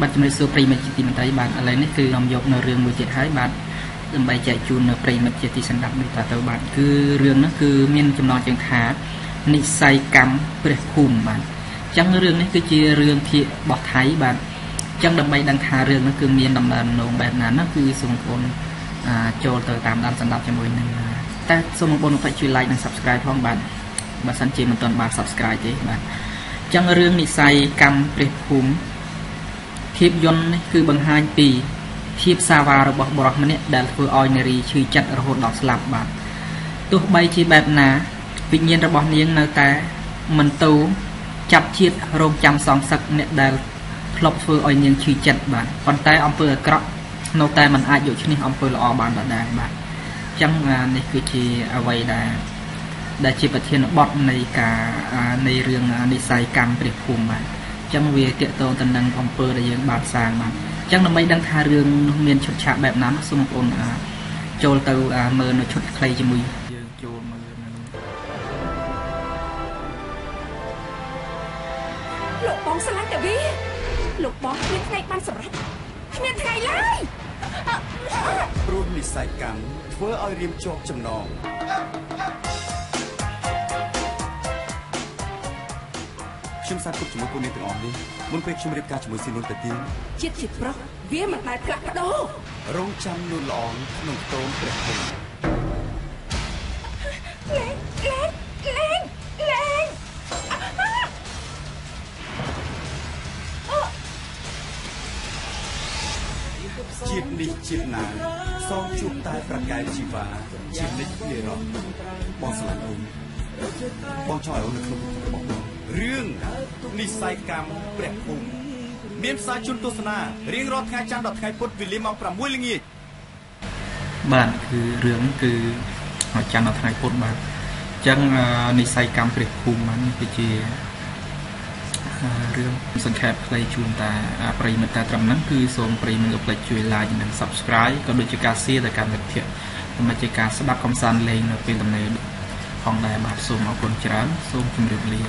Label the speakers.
Speaker 1: បាទជំរាបសួរប្រិយមិត្តជាទីមេត្រីបាទឥឡូវនេះគឺខ្ញុំយកនៅរឿងមួយទៀតហើយបាទដើម្បីចែកជូននៅប្រិយមិត្តជាទីសន្តាប់នេះតទៅបាទគឺរឿងនោះគឺមានចំណងជើងថានិស័យកម្មព្រះភូមិបាទអញ្ចឹងរឿងនេះគឺជារឿងភាគរបស់ថៃបាទអញ្ចឹងដើម្បីដឹងថារឿងនោះគឺមានដំណើរនងបែបណានោះគឺសូមបងប្អូនចូលទៅតាមដានសន្តាប់ជាមួយនឹងតែសូមបងប្អូនជួយ like និង subscribe ផងបាទបើសិនជាមិនទាន់បាន subscribe ទេបាទអញ្ចឹងរឿងនិស័យកម្មព្រះភូមិ ភាពយន្តនេះគឺបង្ហាញពីភាពសាវារបស់បរិសម្នាក់ដែលធ្វើឲ្យនារីឈឺចិត្តរហូតដល់ស្លាប់បាទទោះបីជាបែបណាវិញ្ញាណរបស់នាងនៅតែមិនទៅចាប់ជាតិរងចាំសងសឹកអ្នកដែលធ្លាប់ធ្វើឲ្យនាងឈឺចិត្តបាទប៉ុន្តែអំពើអាក្រក់នៅតែមិនអាចយកឈ្នះអំពើល្អបានដដែលបាទអញ្ចឹងនេះគឺជាអ្វីដែលដែលជាប្រធានបទនៃការនៃរឿងនិស័យកម្មព្រះភូមិបាទ ចឹងវាតកតងទៅនឹងអំពើដែលយើងបានសាងបាទអញ្ចឹងដើម្បីដឹងថារឿងនោះមានឈុតឆាកបែបណាសូមបងប្អូនចូលទៅមើលនៅឈុតខ្លីជាមួយយើងចូលមើលនៅ
Speaker 2: លោកបងស្រឡាញ់តាវីលោកបងគ្មានថ្ងៃបានសម្រេចគ្មានថ្ងៃឡើយ
Speaker 3: ព្រោះនិស័យកម្មធ្វើឲ្យរៀមជាប់ចំណង ខ្ញុំសាទគប់ជាមួយពួកអ្នកទាំងអស់នេះមុនពេលខ្ញុំរៀបការជាមួយស៊ីនុនទៅទៀត
Speaker 2: ជាតិជាប្រុសវាមិនដែលផ្លាស់ប្ដូរ
Speaker 3: រងចាំនួនល្អងក្នុងខ្ទមព្រះគុណ
Speaker 2: លេងលេងលេងលេង
Speaker 3: ជាតិនេះជាតិណាសងជួបតែប្រកែកជីវ៉ាជានិច្ចនិរន្តរ៍បងស្លាញ់អូនបងចង់ឲ្យអូននៅក្នុងរបស់បង រឿងនិស័យកម្មព្រះភូមិមានផ្សាយជូនទស្សនារៀងរាល់ថ្ងៃច័ន្ទដល់ថ្ងៃពុធវេលាម៉ោង6ល្ងាច
Speaker 1: បាទគឺរឿងគឺច័ន្ទដល់ថ្ងៃពុធបាទអញ្ចឹងនិស័យកម្មព្រះភូមិហ្នឹងគឺជារឿងសង្ខេបខ្លីជូនតាប្រិមិត្តតាត្រឹមហ្នឹងគឺសូមប្រិមិត្តកុំភ្លេចជួយ like និង subscribe ក៏ដូចជាការ share ទៅកាន់មិត្តភ័ក្តិដើម្បីជាការស្ដាប់កំសាន្តលេងនៅពេលទំនេរផងដែរបាទសូមអរគុណច្រើនសូមជម្រាបលា